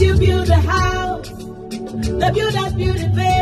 you build a house, the builder's beautiful.